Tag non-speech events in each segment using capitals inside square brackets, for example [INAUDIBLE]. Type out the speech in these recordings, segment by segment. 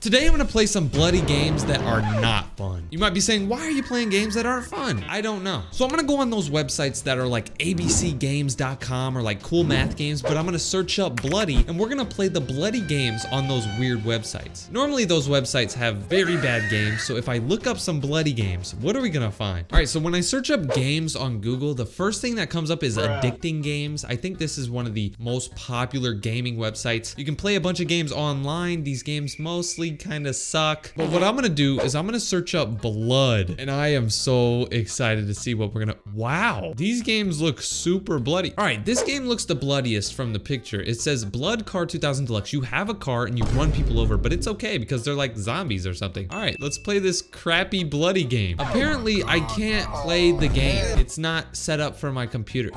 Today I'm gonna play some bloody games that are not fun. You might be saying, why are you playing games that aren't fun? I don't know. So I'm gonna go on those websites that are like abcgames.com or like cool math games, but I'm gonna search up bloody and we're gonna play the bloody games on those weird websites. Normally those websites have very bad games, so if I look up some bloody games, what are we gonna find? All right, so when I search up games on Google, the first thing that comes up is addicting games. I think this is one of the most popular gaming websites. You can play a bunch of games online. These games mostly kind of suck. But what I'm gonna do is I'm gonna search up blood and I am so excited to see what we're gonna, wow. These games look super bloody. All right, this game looks the bloodiest from the picture. It says Blood Car 2000 Deluxe. You have a car and you run people over, but it's okay because they're like zombies or something. All right, let's play this crappy bloody game. Apparently I can't play the game. It's not set up for my computer.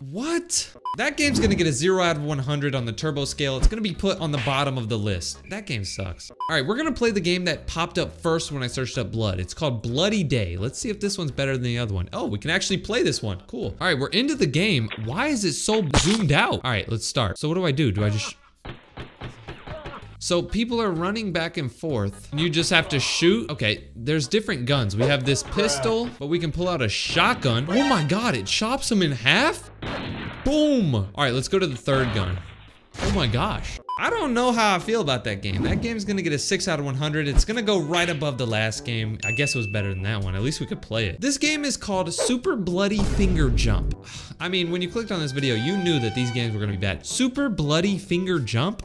What? That game's gonna get a 0 out of 100 on the turbo scale. It's gonna be put on the bottom of the list. That game sucks. All right, we're gonna play the game that popped up first when I searched up blood. It's called Bloody Day. Let's see if this one's better than the other one. Oh, we can actually play this one. Cool. All right, we're into the game. Why is it so zoomed out? All right, let's start. So what do I do? Do I just... So people are running back and forth. You just have to shoot. Okay, there's different guns. We have this pistol, but we can pull out a shotgun. Oh my God, it chops them in half? Boom. All right, let's go to the third gun. Oh my gosh. I don't know how I feel about that game. That game's gonna get a 6 out of 100. It's gonna go right above the last game. I guess it was better than that one. At least we could play it. This game is called Super Bloody Finger Jump. [SIGHS] I mean, when you clicked on this video, you knew that these games were gonna be bad. Super Bloody Finger Jump?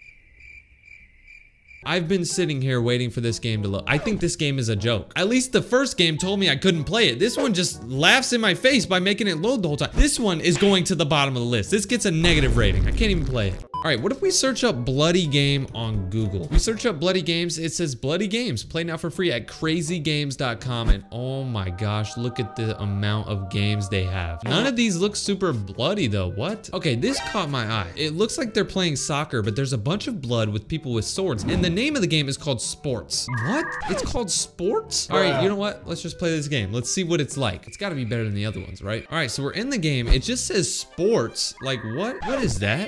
I've been sitting here waiting for this game to load. I think this game is a joke. At least the first game told me I couldn't play it. This one just laughs in my face by making it load the whole time. This one is going to the bottom of the list. This gets a negative rating. I can't even play it. All right, what if we search up Bloody Game on Google? We search up Bloody Games, it says Bloody Games. Play now for free at crazygames.com. And oh my gosh, look at the amount of games they have. None of these look super bloody though, what? Okay, this caught my eye. It looks like they're playing soccer, but there's a bunch of blood with people with swords. And the name of the game is called Sports. What? It's called Sports? All right, you know what? Let's just play this game. Let's see what it's like. It's gotta be better than the other ones, right? All right, so we're in the game. It just says Sports. Like what? What is that?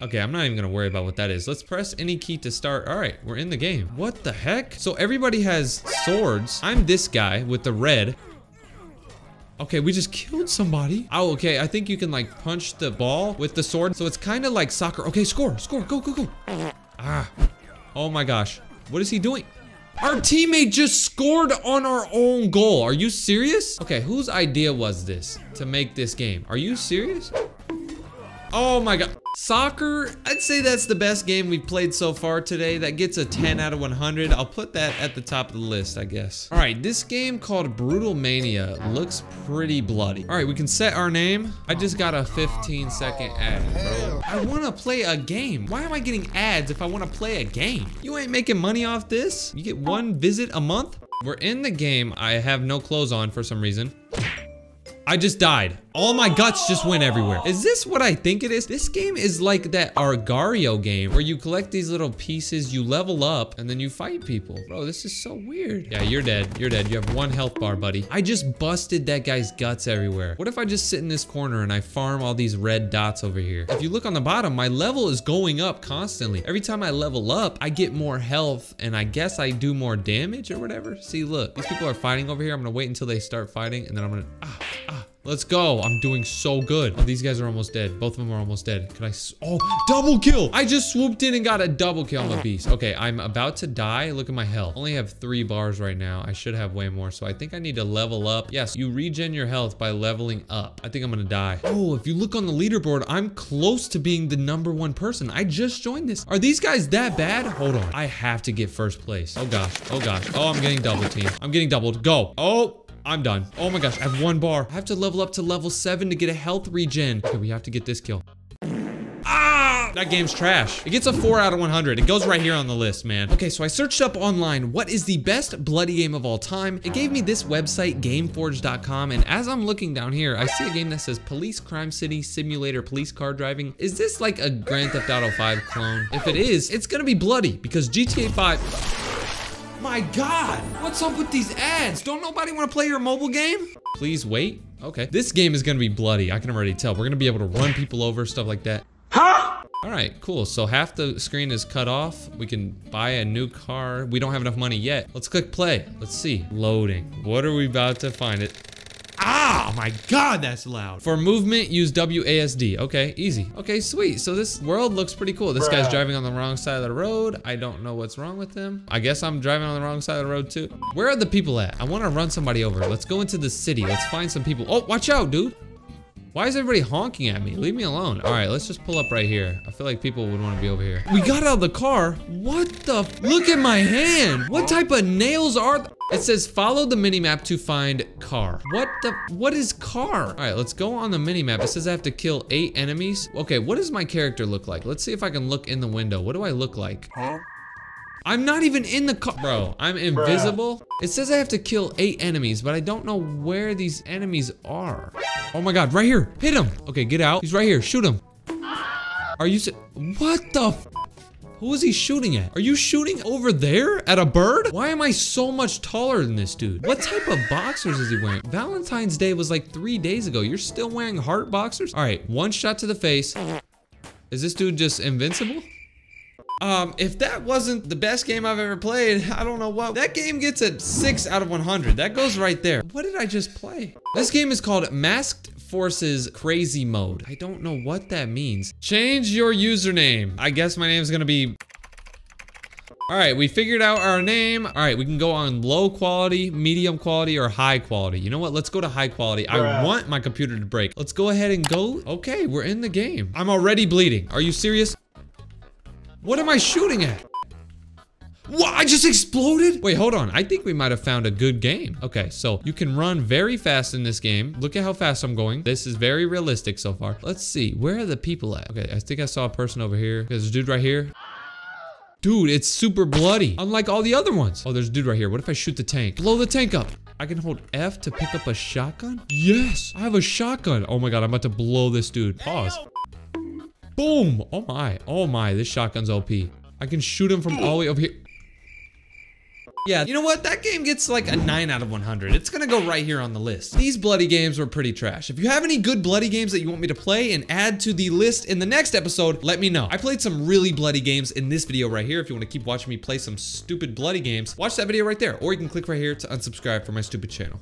Okay, I'm not even gonna worry about what that is. Let's press any key to start. All right, we're in the game. What the heck? So everybody has swords. I'm this guy with the red. Okay, we just killed somebody. Oh, okay, I think you can like punch the ball with the sword. So it's kind of like soccer. Okay, score, score, go, go, go. Ah, oh my gosh. What is he doing? Our teammate just scored on our own goal. Are you serious? Okay, whose idea was this to make this game? Are you serious? Oh my god. Soccer, I'd say that's the best game we've played so far today. That gets a 10 out of 100. I'll put that at the top of the list, I guess. All right, this game called Brutal Mania looks pretty bloody. All right, we can set our name. I just got a 15 second ad, bro. I want to play a game. Why am I getting ads if I want to play a game? You ain't making money off this? You get one visit a month? We're in the game. I have no clothes on for some reason. I just died. All my guts just went everywhere. Is this what I think it is? This game is like that Agar.io game where you collect these little pieces, you level up, and then you fight people. Bro, this is so weird. Yeah, you're dead. You're dead. You have one health bar, buddy. I just busted that guy's guts everywhere. What if I just sit in this corner and I farm all these red dots over here? If you look on the bottom, my level is going up constantly. Every time I level up, I get more health and I guess I do more damage or whatever. See, look, these people are fighting over here. I'm gonna wait until they start fighting and then I'm gonna, ah. Let's go. I'm doing so good. Oh, these guys are almost dead. Both of them are almost dead. Can I? Oh, double kill. I just swooped in and got a double kill. I'm a beast. Okay, I'm about to die. Look at my health. Only have three bars right now. I should have way more. So I think I need to level up. Yes, you regen your health by leveling up. I think I'm gonna die. Oh, if you look on the leaderboard, I'm close to being the number one person. I just joined this. Are these guys that bad? Hold on. I have to get first place. Oh gosh. Oh gosh. Oh, I'm getting double team. I'm getting doubled. Go. Oh. I'm done. Oh my gosh, I have one bar. I have to level up to level seven to get a health regen. Okay, we have to get this kill. Ah, that game's trash. It gets a 4 out of 100. It goes right here on the list, man. Okay, so I searched up online what is the best bloody game of all time. It gave me this website, gameforge.com, and as I'm looking down here, I see a game that says Police Crime City Simulator Police Car Driving. Is this like a Grand Theft Auto 5 clone? If it is, it's gonna be bloody because GTA 5 my God, what's up with these ads? Don't nobody want to play your mobile game? Please wait. Okay. This game is going to be bloody. I can already tell. We're going to be able to run people over, stuff like that. Huh? All right, cool. So half the screen is cut off. We can buy a new car. We don't have enough money yet. Let's click play. Let's see. Loading. What are we about to find it? Ah, my God, that's loud. For movement, use WASD. Okay, easy. Okay, sweet. So this world looks pretty cool. This guy's driving on the wrong side of the road. I don't know what's wrong with him. I guess I'm driving on the wrong side of the road too. Where are the people at? I want to run somebody over. Let's go into the city. Let's find some people. Oh, watch out, dude. Why is everybody honking at me? Leave me alone. All right, let's just pull up right here. I feel like people would want to be over here. We got out of the car. What the? Look at my hand. What type of nails are? It says follow the minimap to find car. What the? What is car? All right, let's go on the minimap. It says I have to kill eight enemies. Okay, what does my character look like? Let's see if I can look in the window. What do I look like? Huh? I'm not even in the car. Bro, I'm invisible. Bruh. It says I have to kill eight enemies, but I don't know where these enemies are. Oh my God, right here. Hit him. Okay, get out. He's right here. Shoot him. Are you, what the who is he shooting at? Are you shooting over there at a bird? Why am I so much taller than this dude? What type of boxers is he wearing? Valentine's Day was like three days ago. You're still wearing heart boxers? All right, one shot to the face. Is this dude just invincible? Um, if that wasn't the best game I've ever played, I don't know what. That game gets a 6 out of 100. That goes right there. What did I just play? This game is called Masked Forces Crazy Mode. I don't know what that means. Change your username. I guess my name's gonna be all right, we figured out our name. All right, we can go on low quality, medium quality, or high quality. You know what? Let's go to high quality. Bruh. I want my computer to break. Let's go ahead and go. Okay, we're in the game. I'm already bleeding. Are you serious? What am I shooting at? What? I just exploded? Wait, hold on. I think we might have found a good game. Okay, so you can run very fast in this game. Look at how fast I'm going. This is very realistic so far. Let's see. Where are the people at? Okay, I think I saw a person over here. There's a dude right here. Dude, it's super bloody. Unlike all the other ones. Oh, there's a dude right here. What if I shoot the tank? Blow the tank up. I can hold F to pick up a shotgun? Yes, I have a shotgun. Oh my God, I'm about to blow this dude. Pause. Boom! Oh my, oh my, this shotgun's OP. I can shoot him from all the way over here. Yeah, you know what? That game gets like a 9 out of 100. It's gonna go right here on the list. These bloody games were pretty trash. If you have any good bloody games that you want me to play and add to the list in the next episode, let me know. I played some really bloody games in this video right here. If you want to keep watching me play some stupid bloody games, watch that video right there. Or you can click right here to unsubscribe from my stupid channel.